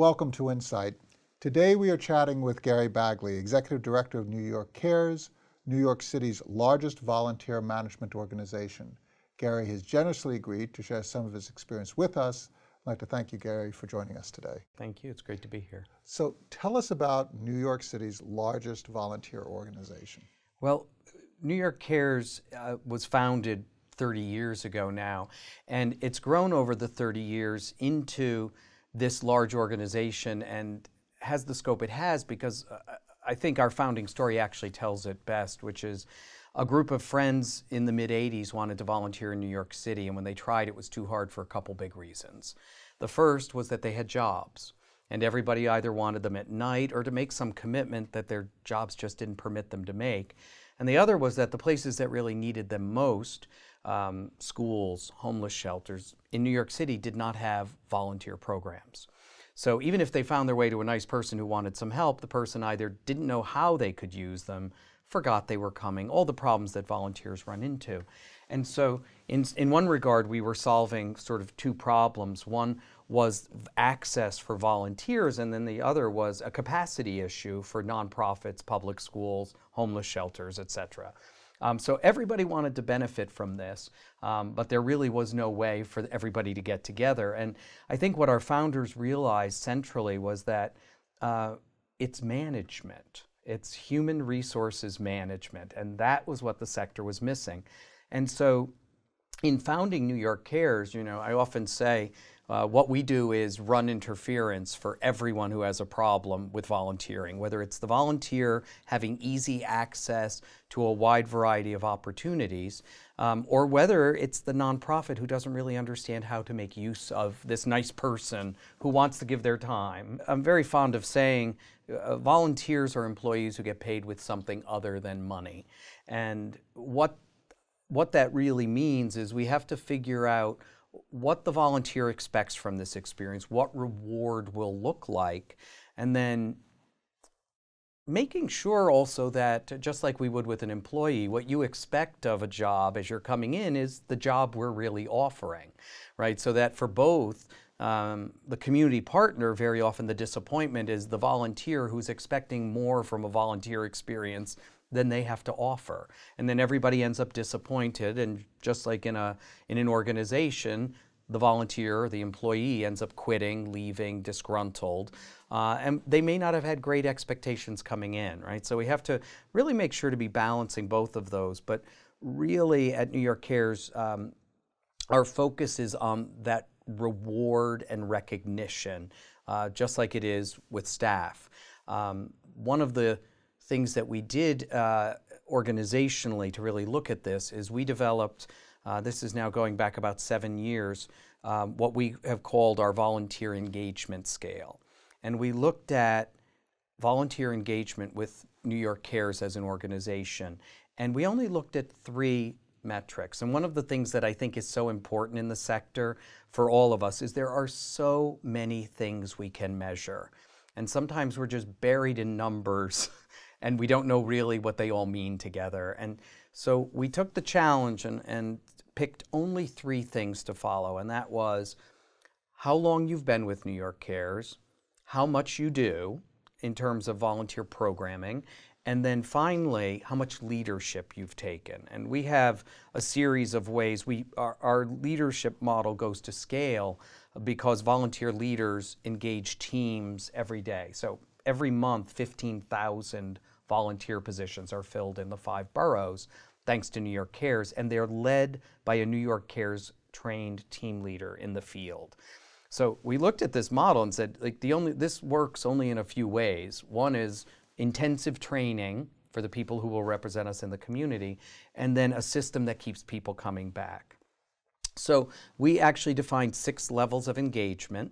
Welcome to Insight. Today we are chatting with Gary Bagley, Executive Director of New York Cares, New York City's largest volunteer management organization. Gary has generously agreed to share some of his experience with us. I'd like to thank you, Gary, for joining us today. Thank you. It's great to be here. So tell us about New York City's largest volunteer organization. Well, New York Cares uh, was founded 30 years ago now, and it's grown over the 30 years into this large organization and has the scope it has because uh, I think our founding story actually tells it best, which is a group of friends in the mid 80s wanted to volunteer in New York City, and when they tried, it was too hard for a couple big reasons. The first was that they had jobs, and everybody either wanted them at night or to make some commitment that their jobs just didn't permit them to make. And the other was that the places that really needed them most, um, schools, homeless shelters, in New York City did not have volunteer programs. So even if they found their way to a nice person who wanted some help, the person either didn't know how they could use them, forgot they were coming, all the problems that volunteers run into. And so, in, in one regard, we were solving sort of two problems. One was access for volunteers, and then the other was a capacity issue for nonprofits, public schools, homeless shelters, et cetera. Um, so everybody wanted to benefit from this, um, but there really was no way for everybody to get together. And I think what our founders realized centrally was that uh, it's management, it's human resources management, and that was what the sector was missing. And so in founding New York Cares, you know, I often say uh, what we do is run interference for everyone who has a problem with volunteering, whether it's the volunteer having easy access to a wide variety of opportunities, um, or whether it's the nonprofit who doesn't really understand how to make use of this nice person who wants to give their time. I'm very fond of saying uh, volunteers are employees who get paid with something other than money. And what, what that really means is we have to figure out what the volunteer expects from this experience, what reward will look like, and then making sure also that just like we would with an employee, what you expect of a job as you're coming in is the job we're really offering, right? So that for both um, the community partner, very often the disappointment is the volunteer who's expecting more from a volunteer experience than they have to offer. And then everybody ends up disappointed. And just like in, a, in an organization, the volunteer, the employee ends up quitting, leaving, disgruntled. Uh, and they may not have had great expectations coming in, right? So we have to really make sure to be balancing both of those. But really, at New York Cares, um, our focus is on that reward and recognition, uh, just like it is with staff. Um, one of the things that we did uh, organizationally to really look at this is we developed, uh, this is now going back about seven years, um, what we have called our volunteer engagement scale. And we looked at volunteer engagement with New York Cares as an organization. And we only looked at three metrics. And one of the things that I think is so important in the sector for all of us is there are so many things we can measure. And sometimes we're just buried in numbers and we don't know really what they all mean together. And so we took the challenge and, and picked only three things to follow, and that was how long you've been with New York Cares, how much you do in terms of volunteer programming, and then finally, how much leadership you've taken. And we have a series of ways. We, our, our leadership model goes to scale because volunteer leaders engage teams every day. So every month, 15,000 volunteer positions are filled in the five boroughs, thanks to New York Cares, and they're led by a New York Cares trained team leader in the field. So we looked at this model and said, like the only this works only in a few ways. One is intensive training for the people who will represent us in the community, and then a system that keeps people coming back. So we actually defined six levels of engagement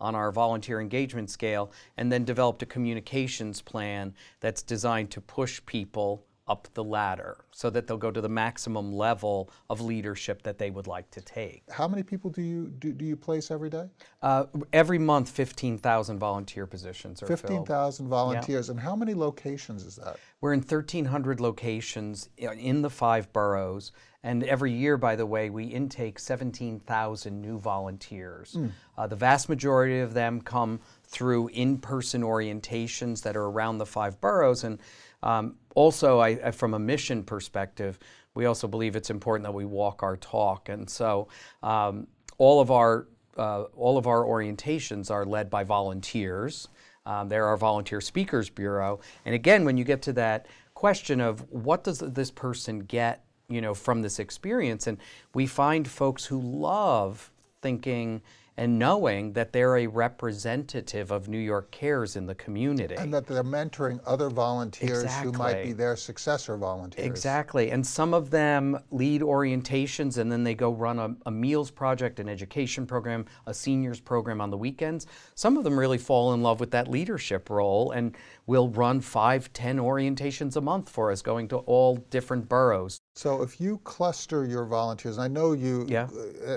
on our volunteer engagement scale and then developed a communications plan that's designed to push people up the ladder so that they'll go to the maximum level of leadership that they would like to take. How many people do you do, do you place every day? Uh, every month, 15,000 volunteer positions are 15,000 volunteers. Yeah. And how many locations is that? We're in 1,300 locations in the five boroughs And every year, by the way, we intake 17,000 new volunteers. Mm. Uh, the vast majority of them come through in person orientations that are around the five boroughs. And um, also, I, from a mission perspective, we also believe it's important that we walk our talk. And so, um, all of our uh, all of our orientations are led by volunteers. Um, they're our volunteer speakers bureau. And again, when you get to that question of what does this person get, you know, from this experience, and we find folks who love thinking and knowing that they're a representative of New York Cares in the community. And that they're mentoring other volunteers exactly. who might be their successor volunteers. Exactly. And some of them lead orientations and then they go run a, a meals project, an education program, a seniors program on the weekends. Some of them really fall in love with that leadership role and will run five, ten orientations a month for us, going to all different boroughs. So if you cluster your volunteers, and I know you, yeah.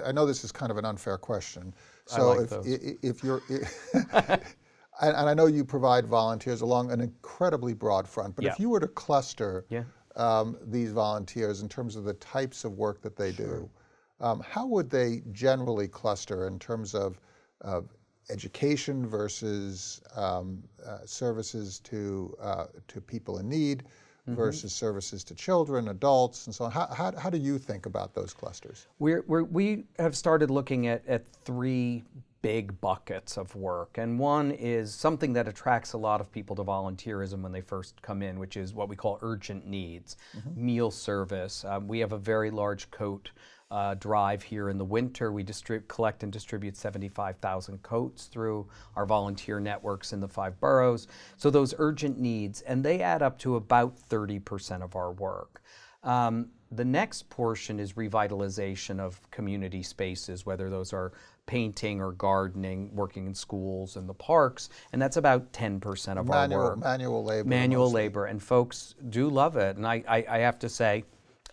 I know this is kind of an unfair question, so like if, those. if you're, and I know you provide volunteers along an incredibly broad front, but yeah. if you were to cluster yeah. um, these volunteers in terms of the types of work that they sure. do, um, how would they generally cluster in terms of, of education versus um, uh, services to, uh, to people in need? Mm-hmm. versus services to children, adults, and so on. How, how, how do you think about those clusters? We're, we're, we have started looking at, at three big buckets of work. And one is something that attracts a lot of people to volunteerism when they first come in, which is what we call urgent needs, mm-hmm. meal service. Um, we have a very large coat uh, drive here in the winter. We collect and distribute 75,000 coats through our volunteer networks in the five boroughs. So those urgent needs, and they add up to about 30% of our work. Um, the next portion is revitalization of community spaces, whether those are painting or gardening, working in schools and the parks, and that's about 10% of manual, our work. Manual labor. Manual mostly. labor, and folks do love it. And I, I, I have to say,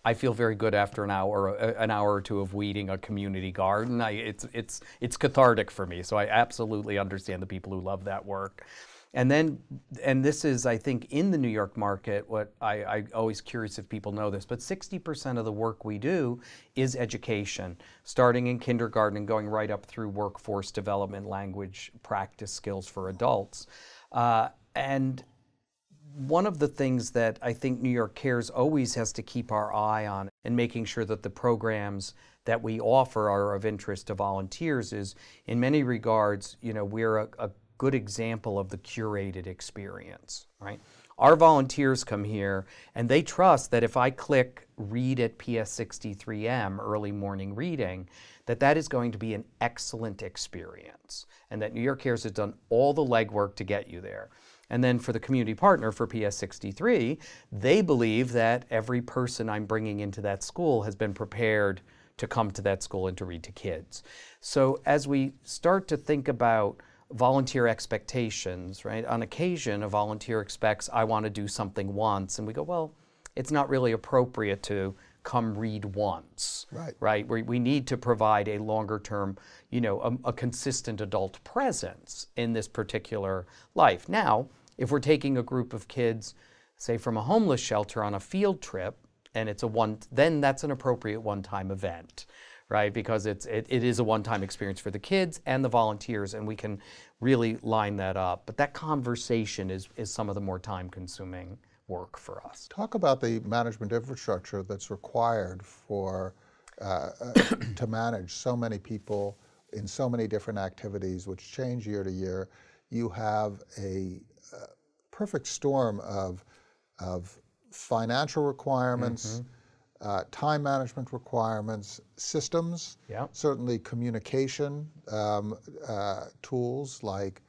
I feel very good after an hour, an hour or two of weeding a community garden. I, it's, it's, it's cathartic for me. So I absolutely understand the people who love that work. And then, and this is, I think, in the New York market, what I, I always curious if people know this, but 60% of the work we do is education, starting in kindergarten and going right up through workforce development, language practice skills for adults. Uh, and one of the things that I think New York Cares always has to keep our eye on and making sure that the programs that we offer are of interest to volunteers is in many regards, you know, we're a, a good example of the curated experience, right? Our volunteers come here and they trust that if I click read at PS63M, early morning reading, that that is going to be an excellent experience and that New York Cares has done all the legwork to get you there. And then for the community partner for PS63, they believe that every person I'm bringing into that school has been prepared to come to that school and to read to kids. So as we start to think about volunteer expectations, right? On occasion, a volunteer expects, I want to do something once. And we go, well, it's not really appropriate to come read once, right? Right. We, we need to provide a longer term, you know, a, a consistent adult presence in this particular life. Now, if we're taking a group of kids, say from a homeless shelter on a field trip, and it's a one, then that's an appropriate one-time event, right? Because it's it, it is a one-time experience for the kids and the volunteers, and we can really line that up. But that conversation is is some of the more time-consuming work for us. Talk about the management infrastructure that's required for uh, uh, to manage so many people in so many different activities, which change year to year. You have a perfect storm of, of financial requirements, mm-hmm. uh, time management requirements, systems, yeah. certainly communication um, uh, tools like,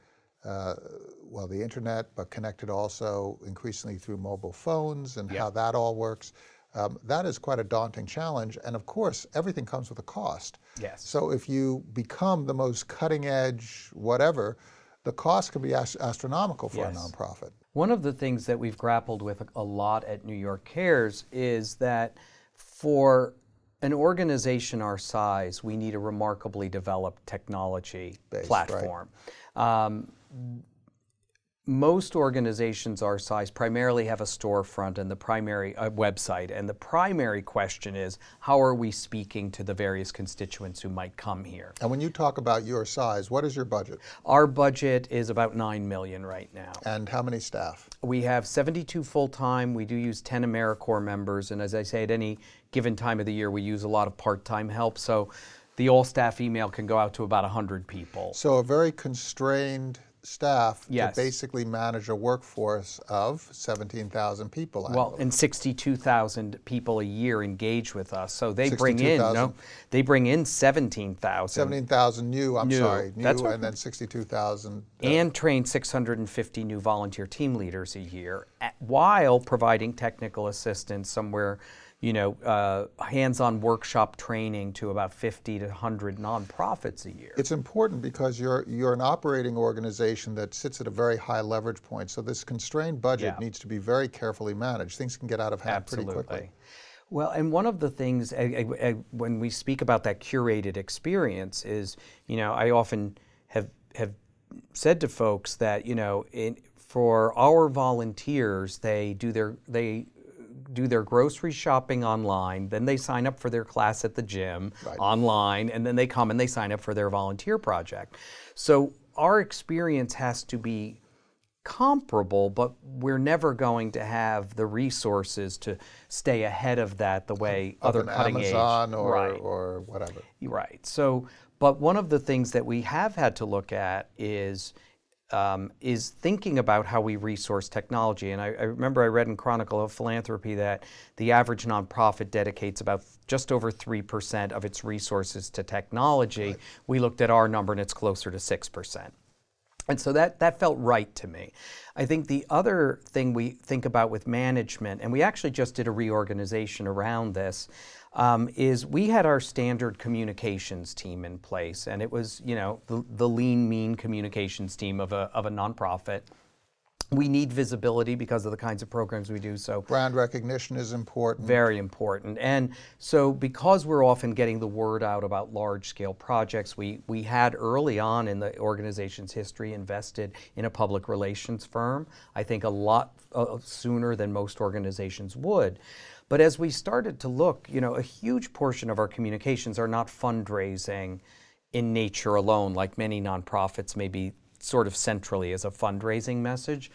uh, well, the internet, but connected also increasingly through mobile phones and how that all works. Um, that is quite a daunting challenge. And of course, everything comes with a cost. Yes. So if you become the most cutting edge, whatever, the cost can be ast- astronomical for yes. a nonprofit. One of the things that we've grappled with a lot at New York Cares is that for an organization our size, we need a remarkably developed technology Based, platform. Right. Um, most organizations our size primarily have a storefront and the primary uh, website and the primary question is how are we speaking to the various constituents who might come here? And when you talk about your size what is your budget? Our budget is about 9 million right now. And how many staff? We have 72 full-time. We do use 10 americorps members. And as i say at any given time of the year we use a lot of part-time help. So the all staff email can go out to about 100 people. So a very constrained staff yes. to basically manage a workforce of 17,000 people. Annually. Well, and 62,000 people a year engage with us. So they bring in no, they bring in 17,000. 17,000 new, I'm new. sorry, new That's and then 62,000 uh, and train 650 new volunteer team leaders a year while providing technical assistance somewhere you know, uh, hands-on workshop training to about 50 to 100 nonprofits a year. It's important because you're you're an operating organization that sits at a very high leverage point. So this constrained budget yeah. needs to be very carefully managed. Things can get out of hand Absolutely. pretty quickly. Well, and one of the things uh, uh, when we speak about that curated experience is, you know, I often have have said to folks that, you know, in, for our volunteers, they do their they do their grocery shopping online, then they sign up for their class at the gym right. online, and then they come and they sign up for their volunteer project. So our experience has to be comparable, but we're never going to have the resources to stay ahead of that the way of other cutting Amazon edge or, right. or whatever. Right. So, but one of the things that we have had to look at is um, is thinking about how we resource technology. And I, I, remember I read in Chronicle of Philanthropy that the average nonprofit dedicates about just over 3% of its resources to technology. Right. We looked at our number and it's closer to 6%. And so that, that felt right to me. I think the other thing we think about with management, and we actually just did a reorganization around this, um, is we had our standard communications team in place, and it was, you know, the, the lean, mean communications team of a, of a nonprofit. We need visibility because of the kinds of programs we do. So brand recognition is important. Very important. And so because we're often getting the word out about large scale projects, we, we had early on in the organization's history invested in a public relations firm. I think a lot uh, sooner than most organizations would. But as we started to look, you know, a huge portion of our communications are not fundraising in nature alone, like many nonprofits maybe sort of centrally as a fundraising message.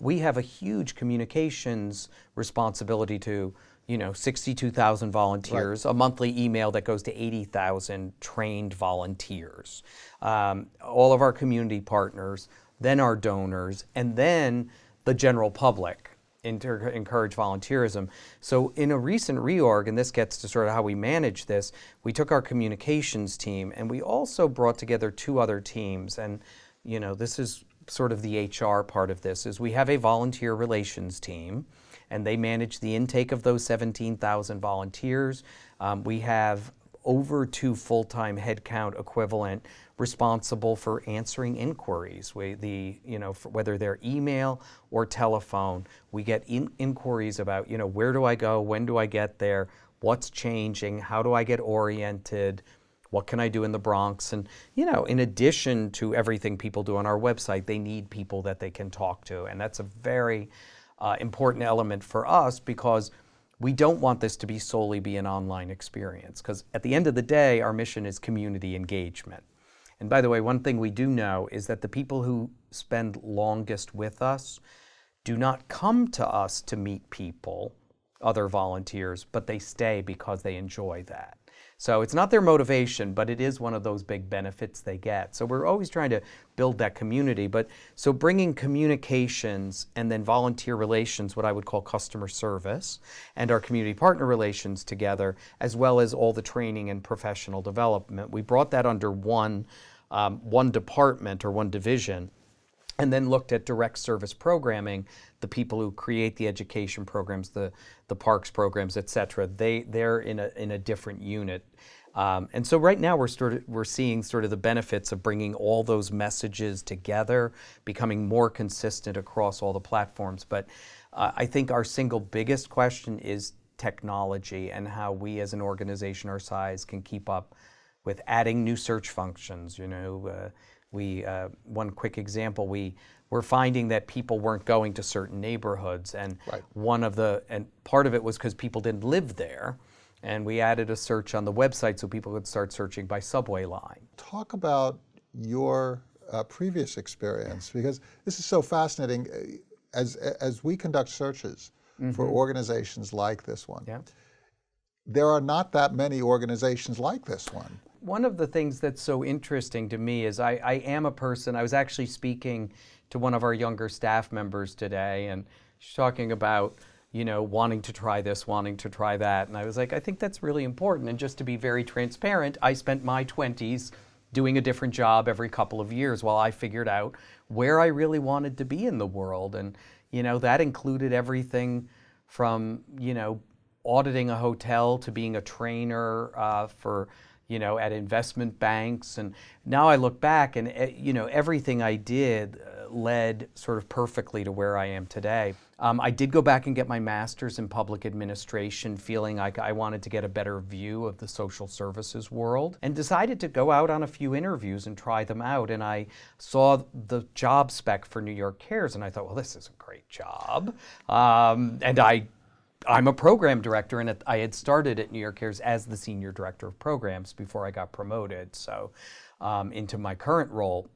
We have a huge communications responsibility to, you know, 62,000 volunteers, right. a monthly email that goes to 80,000 trained volunteers, um, all of our community partners, then our donors, and then the general public inter- encourage volunteerism. So in a recent reorg, and this gets to sort of how we manage this, we took our communications team and we also brought together two other teams. And you know, this is sort of the HR part of this is we have a volunteer relations team and they manage the intake of those 17,000 volunteers. Um, we have over two full-time headcount equivalent responsible for answering inquiries. We, the, you know, whether they're email or telephone, we get in, inquiries about, you know, where do I go, when do I get there, what's changing, how do I get oriented, what can I do in the Bronx? And, you know, in addition to everything people do on our website, they need people that they can talk to. And that's a very uh, important element for us because we don't want this to be solely be an online experience because at the end of the day, our mission is community engagement. And by the way, one thing we do know is that the people who spend longest with us do not come to us to meet people, other volunteers, but they stay because they enjoy that. So it's not their motivation, but it is one of those big benefits they get. So we're always trying to build that community. But so bringing communications and then volunteer relations, what I would call customer service, and our community partner relations together, as well as all the training and professional development, we brought that under one, um, one department or one division and then looked at direct service programming, the people who create the education programs, the, the parks programs, et cetera, they, they're in a, in a different unit. Um, and so right now we're, sort of, we're seeing sort of the benefits of bringing all those messages together, becoming more consistent across all the platforms. But uh, I think our single biggest question is technology and how we as an organization our size can keep up with adding new search functions, you know, uh, we uh, one quick example we we're finding that people weren't going to certain neighborhoods and Right. one of the and part of it was because people didn't live there and we added a search on the website so people could start searching by subway line Talk about your uh, previous experience because this is so fascinating. Uh, As, as we conduct searches for organizations like this one, yeah there are not that many organizations like this one. One of the things that's so interesting to me is I, I am a person. I was actually speaking to one of our younger staff members today, and she's talking about you know wanting to try this, wanting to try that, and I was like, I think that's really important. And just to be very transparent, I spent my 20s doing a different job every couple of years while I figured out where I really wanted to be in the world, and you know that included everything from you know auditing a hotel to being a trainer uh, for you know at investment banks. And now i look back and eh, you know everything i did uh, led sort of perfectly to where i am today. Um, i did go back and get my master's in public administration feeling like i wanted to get a better view of the social services world and decided to go out on a few interviews and try them out. And i saw the job spec for new york cares and i thought well this is a great job. Um, and i I'm a program director, and I had started at New York Cares as the senior director of programs before I got promoted, so um, into my current role.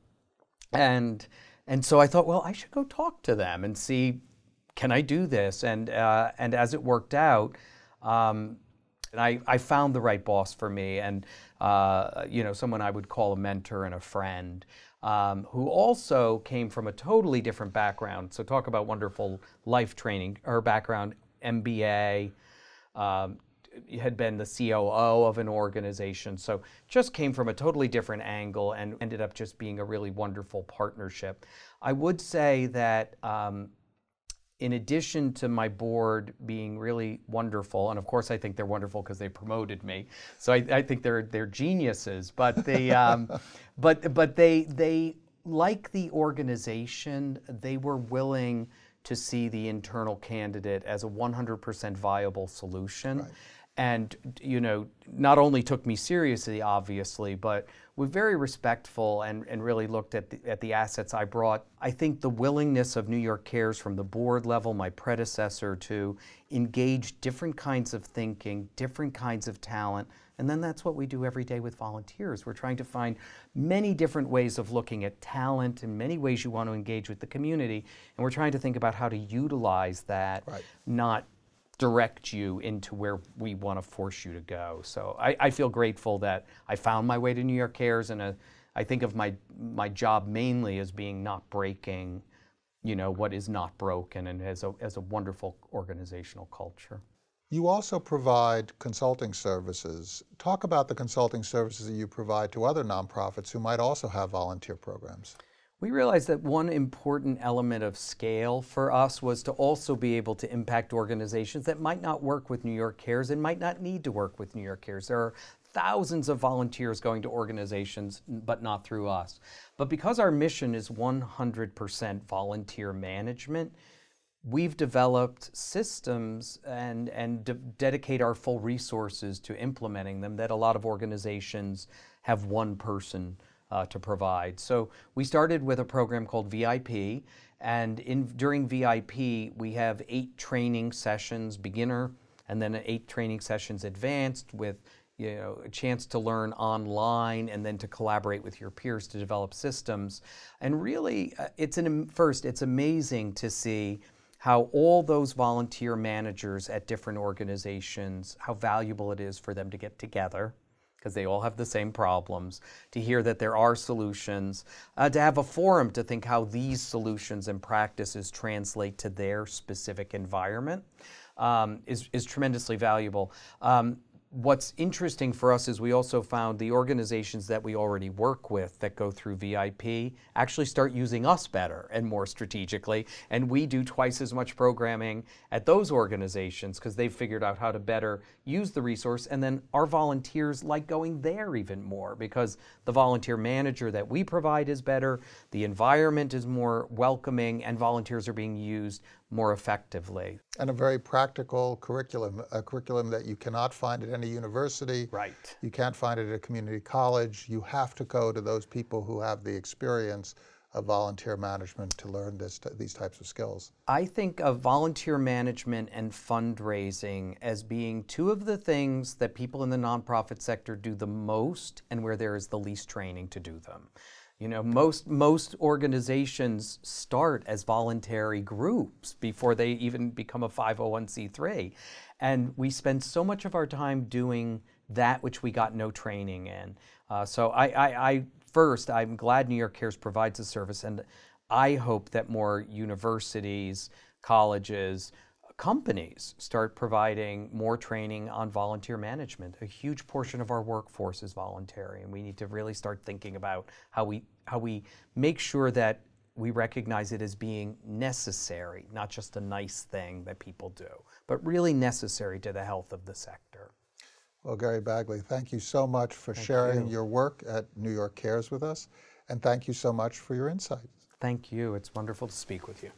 And and so I thought, well, I should go talk to them and see, can I do this? And uh, and as it worked out, um, and I, I found the right boss for me, and uh, you know, someone I would call a mentor and a friend. Um, who also came from a totally different background. So, talk about wonderful life training. Her background, MBA, um, had been the COO of an organization. So, just came from a totally different angle and ended up just being a really wonderful partnership. I would say that um, in addition to my board being really wonderful, and of course I think they're wonderful because they promoted me, so I, I think they're they're geniuses. But they, um, but but they they like the organization. They were willing to see the internal candidate as a 100% viable solution. And you know, not only took me seriously, obviously, but were very respectful and, and really looked at the, at the assets I brought. I think the willingness of New York Cares from the board level, my predecessor, to engage different kinds of thinking, different kinds of talent, and then that's what we do every day with volunteers. We're trying to find many different ways of looking at talent and many ways you want to engage with the community, and we're trying to think about how to utilize that, Right. not direct you into where we want to force you to go. So I, I feel grateful that I found my way to New York Cares, and uh, I think of my my job mainly as being not breaking, you know, what is not broken, and as a as a wonderful organizational culture. You also provide consulting services. Talk about the consulting services that you provide to other nonprofits who might also have volunteer programs. We realized that one important element of scale for us was to also be able to impact organizations that might not work with New York Cares and might not need to work with New York Cares. There are thousands of volunteers going to organizations, but not through us. But because our mission is 100% volunteer management, we've developed systems and, and de- dedicate our full resources to implementing them that a lot of organizations have one person uh, to provide. So we started with a program called VIP, and in, during VIP, we have eight training sessions, beginner, and then eight training sessions advanced with you know, a chance to learn online and then to collaborate with your peers to develop systems. And really, uh, it's an first, it's amazing to see how all those volunteer managers at different organizations, how valuable it is for them to get together because they all have the same problems, to hear that there are solutions, uh, to have a forum to think how these solutions and practices translate to their specific environment um, is, is tremendously valuable. Um, what's interesting for us is we also found the organizations that we already work with that go through VIP actually start using us better and more strategically. And we do twice as much programming at those organizations because they've figured out how to better use the resource. And then our volunteers like going there even more because the volunteer manager that we provide is better, the environment is more welcoming, and volunteers are being used more effectively. And a very practical curriculum, a curriculum that you cannot find at any university. Right. You can't find it at a community college. You have to go to those people who have the experience of volunteer management to learn this, these types of skills. I think of volunteer management and fundraising as being two of the things that people in the nonprofit sector do the most and where there is the least training to do them. You know, most most organizations start as voluntary groups before they even become a 501c3. And we spend so much of our time doing that which we got no training in. Uh, so I, I, I first, I'm glad New York Cares provides a service, and I hope that more universities, colleges, companies start providing more training on volunteer management. A huge portion of our workforce is voluntary, and we need to really start thinking about how we how we make sure that we recognize it as being necessary, not just a nice thing that people do, but really necessary to the health of the sector. Well, Gary Bagley, thank you so much for thank sharing you. your work at New York Cares with us, and thank you so much for your insights. Thank you. It's wonderful to speak with you.